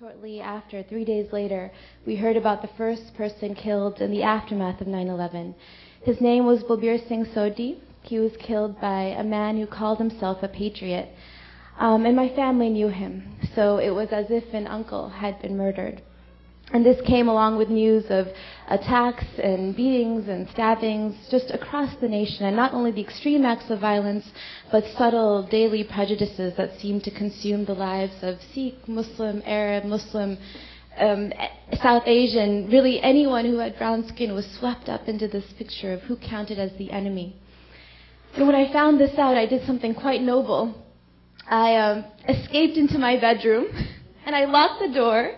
Shortly after, three days later, we heard about the first person killed in the aftermath of 9 11. His name was Balbir Singh Sodhi. He was killed by a man who called himself a patriot. Um, and my family knew him, so it was as if an uncle had been murdered. And this came along with news of attacks and beatings and stabbings just across the nation, and not only the extreme acts of violence, but subtle daily prejudices that seemed to consume the lives of Sikh, Muslim, Arab, Muslim, um, South Asian, really anyone who had brown skin was swept up into this picture of who counted as the enemy. And when I found this out, I did something quite noble. I um, escaped into my bedroom, and I locked the door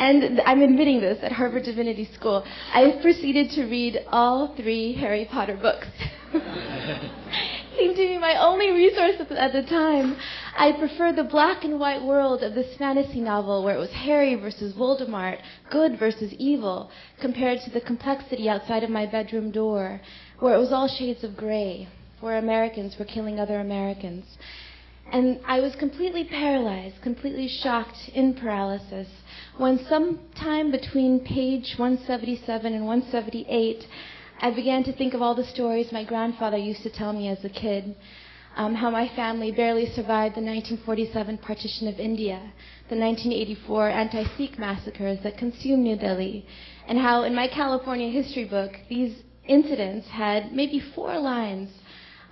and I'm admitting this at Harvard Divinity School. I proceeded to read all three Harry Potter books. Seemed to be my only resource at the time. I preferred the black and white world of this fantasy novel where it was Harry versus Voldemort, good versus evil, compared to the complexity outside of my bedroom door, where it was all shades of gray, where Americans were killing other Americans. And I was completely paralyzed, completely shocked, in paralysis, when sometime between page 177 and 178, I began to think of all the stories my grandfather used to tell me as a kid. Um, how my family barely survived the 1947 partition of India, the 1984 anti Sikh massacres that consumed New Delhi, and how in my California history book these incidents had maybe four lines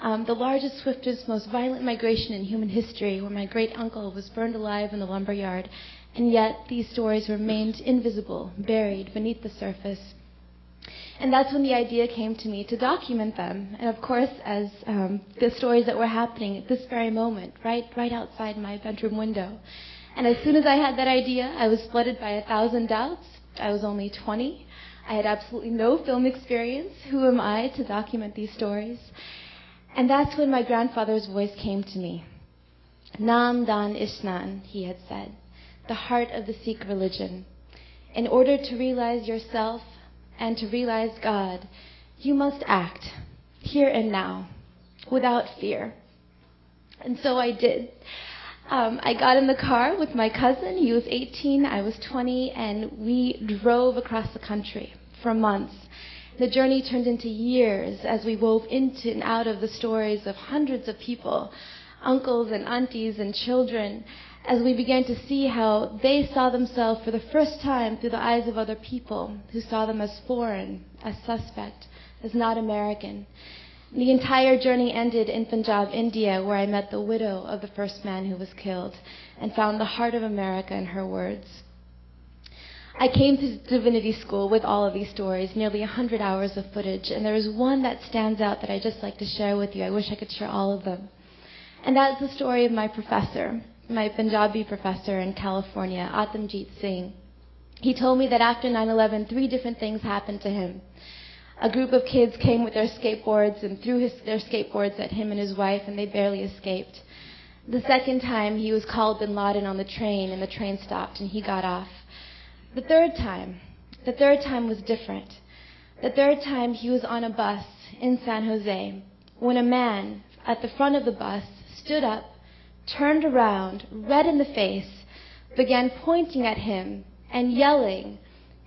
um, the largest, swiftest, most violent migration in human history, where my great uncle was burned alive in the lumber yard, and yet these stories remained invisible, buried beneath the surface. And that's when the idea came to me to document them. And of course, as um, the stories that were happening at this very moment, right, right outside my bedroom window. And as soon as I had that idea, I was flooded by a thousand doubts. I was only 20. I had absolutely no film experience. Who am I to document these stories? And that's when my grandfather's voice came to me. Nam Dan Ishnan, he had said, the heart of the Sikh religion. In order to realize yourself and to realize God, you must act here and now without fear. And so I did. Um, I got in the car with my cousin. He was 18, I was 20, and we drove across the country for months. The journey turned into years as we wove into and out of the stories of hundreds of people, uncles and aunties and children, as we began to see how they saw themselves for the first time through the eyes of other people who saw them as foreign, as suspect, as not American. The entire journey ended in Punjab, India, where I met the widow of the first man who was killed and found the heart of America in her words. I came to divinity school with all of these stories, nearly 100 hours of footage, and there is one that stands out that I'd just like to share with you. I wish I could share all of them. And that's the story of my professor, my Punjabi professor in California, Atamjeet Singh. He told me that after 9/11, three different things happened to him. A group of kids came with their skateboards and threw his, their skateboards at him and his wife, and they barely escaped. The second time, he was called bin Laden on the train, and the train stopped, and he got off. The third time, the third time was different. The third time he was on a bus in San Jose when a man at the front of the bus stood up, turned around, red in the face, began pointing at him and yelling,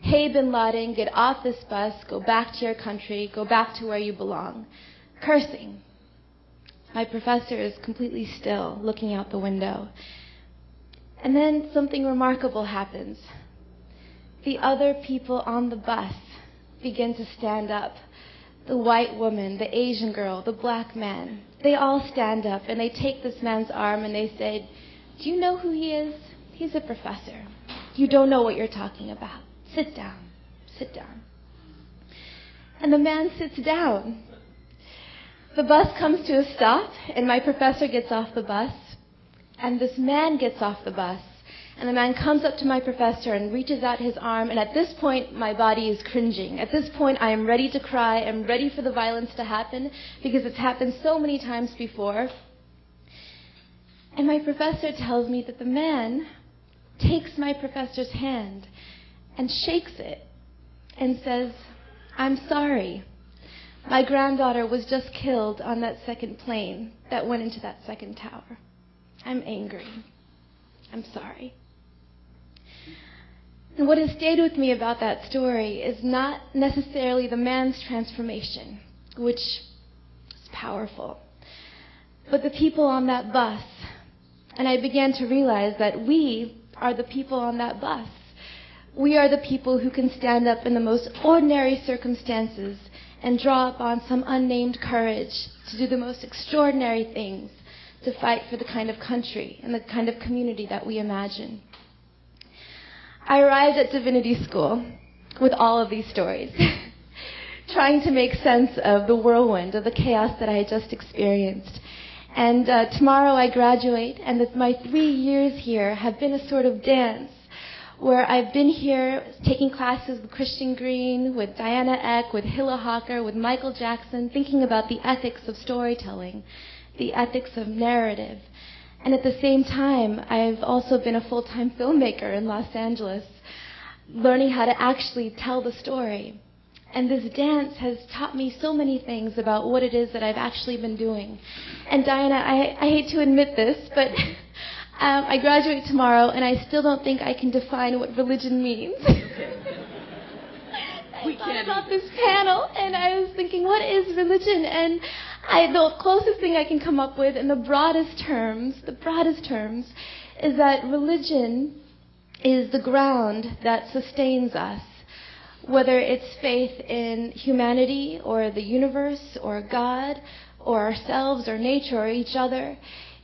Hey bin Laden, get off this bus, go back to your country, go back to where you belong, cursing. My professor is completely still, looking out the window. And then something remarkable happens the other people on the bus begin to stand up. The white woman, the Asian girl, the black man, they all stand up and they take this man's arm and they say, Do you know who he is? He's a professor. You don't know what you're talking about. Sit down. Sit down. And the man sits down. The bus comes to a stop, and my professor gets off the bus, and this man gets off the bus, and the man comes up to my professor and reaches out his arm, and at this point, my body is cringing. At this point, I am ready to cry. I'm ready for the violence to happen because it's happened so many times before. And my professor tells me that the man takes my professor's hand and shakes it and says, I'm sorry. My granddaughter was just killed on that second plane that went into that second tower. I'm angry. I'm sorry. And what has stayed with me about that story is not necessarily the man's transformation, which is powerful, but the people on that bus. And I began to realize that we are the people on that bus. We are the people who can stand up in the most ordinary circumstances and draw upon some unnamed courage to do the most extraordinary things to fight for the kind of country and the kind of community that we imagine. I arrived at divinity school with all of these stories, trying to make sense of the whirlwind, of the chaos that I had just experienced. And uh, tomorrow I graduate, and my three years here have been a sort of dance where I've been here taking classes with Christian Green, with Diana Eck, with Hille Haker, with Michael Jackson, thinking about the ethics of storytelling, the ethics of narrative. And at the same time, I've also been a full time filmmaker in Los Angeles, learning how to actually tell the story. And this dance has taught me so many things about what it is that I've actually been doing. And Diana, I, I hate to admit this, but Um, I graduate tomorrow, and I still don't think I can define what religion means. I we thought about this panel, and I was thinking, what is religion? And I, the closest thing I can come up with, in the broadest terms, the broadest terms, is that religion is the ground that sustains us. Whether it's faith in humanity or the universe or God or ourselves or nature or each other,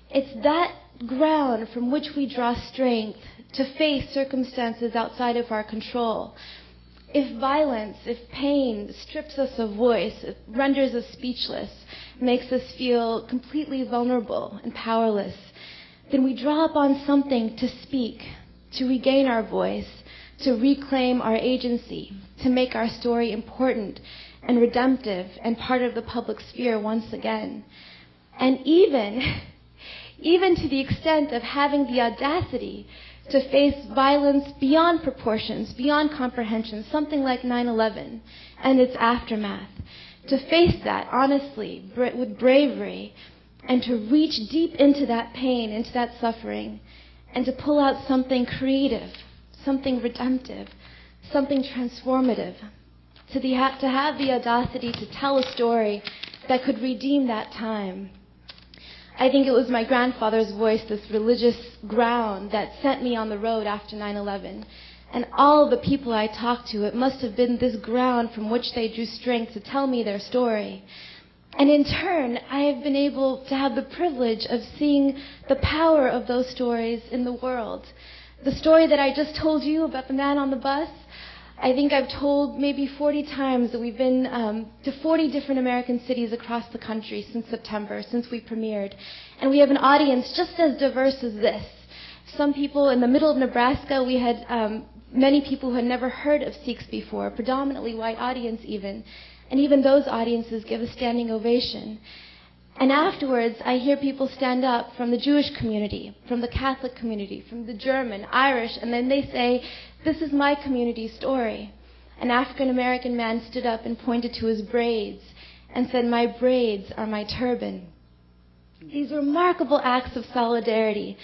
it's that ground from which we draw strength to face circumstances outside of our control. If violence, if pain strips us of voice, renders us speechless, makes us feel completely vulnerable and powerless, then we draw upon something to speak, to regain our voice, to reclaim our agency, to make our story important and redemptive and part of the public sphere once again. And even even to the extent of having the audacity to face violence beyond proportions, beyond comprehension, something like 9 11 and its aftermath. To face that honestly, with bravery, and to reach deep into that pain, into that suffering, and to pull out something creative, something redemptive, something transformative. To, the, to have the audacity to tell a story that could redeem that time I think it was my grandfather's voice, this religious ground, that sent me on the road after 9 11. And all the people I talked to, it must have been this ground from which they drew strength to tell me their story. And in turn, I have been able to have the privilege of seeing the power of those stories in the world. The story that I just told you about the man on the bus, I think I've told maybe 40 times that we've been um, to 40 different American cities across the country since September, since we premiered. And we have an audience just as diverse as this. Some people in the middle of Nebraska, we had um, many people who had never heard of Sikhs before, predominantly white audience even. And even those audiences give a standing ovation. And afterwards, I hear people stand up from the Jewish community, from the Catholic community, from the German, Irish, and then they say, This is my community story. An African American man stood up and pointed to his braids and said, My braids are my turban. These remarkable acts of solidarity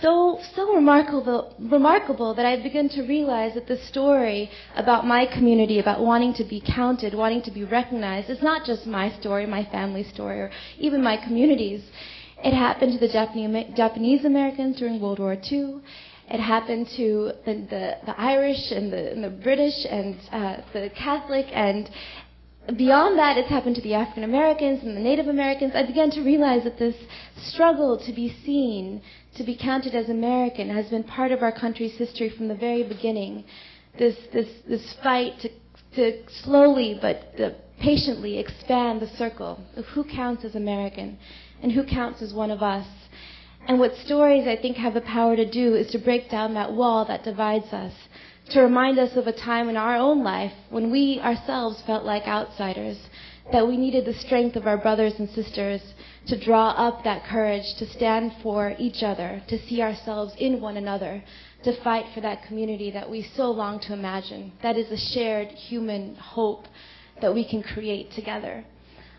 so so remarkable remarkable that I begin to realize that the story about my community, about wanting to be counted, wanting to be recognized, is not just my story, my family story, or even my community's. It happened to the Japanese Americans during World War II. It happened to the, the, the Irish and the, and the British and uh, the Catholic and beyond that, it's happened to the African Americans and the Native Americans. I began to realize that this struggle to be seen, to be counted as American, has been part of our country's history from the very beginning. This, this, this fight to, to slowly but patiently expand the circle of who counts as American and who counts as one of us. And what stories, I think, have the power to do is to break down that wall that divides us to remind us of a time in our own life when we ourselves felt like outsiders, that we needed the strength of our brothers and sisters to draw up that courage to stand for each other, to see ourselves in one another, to fight for that community that we so long to imagine. That is a shared human hope that we can create together.